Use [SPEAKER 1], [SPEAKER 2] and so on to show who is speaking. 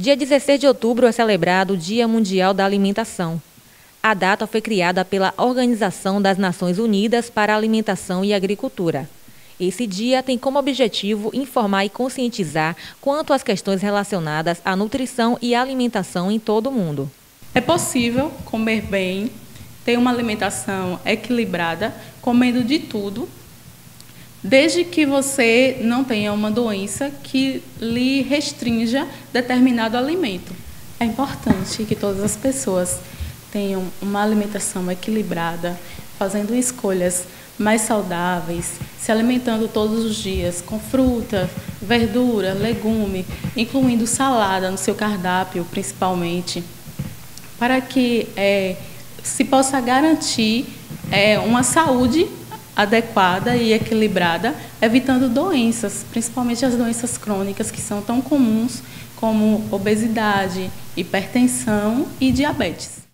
[SPEAKER 1] Dia 16 de outubro é celebrado o Dia Mundial da Alimentação. A data foi criada pela Organização das Nações Unidas para a Alimentação e Agricultura. Esse dia tem como objetivo informar e conscientizar quanto às questões relacionadas à nutrição e alimentação em todo o mundo.
[SPEAKER 2] É possível comer bem, ter uma alimentação equilibrada, comendo de tudo, desde que você não tenha uma doença que lhe restrinja determinado alimento. É importante que todas as pessoas tenham uma alimentação equilibrada, fazendo escolhas mais saudáveis, se alimentando todos os dias com fruta, verdura, legume, incluindo salada no seu cardápio, principalmente, para que é, se possa garantir é, uma saúde adequada e equilibrada, evitando doenças, principalmente as doenças crônicas que são tão comuns como obesidade, hipertensão e diabetes.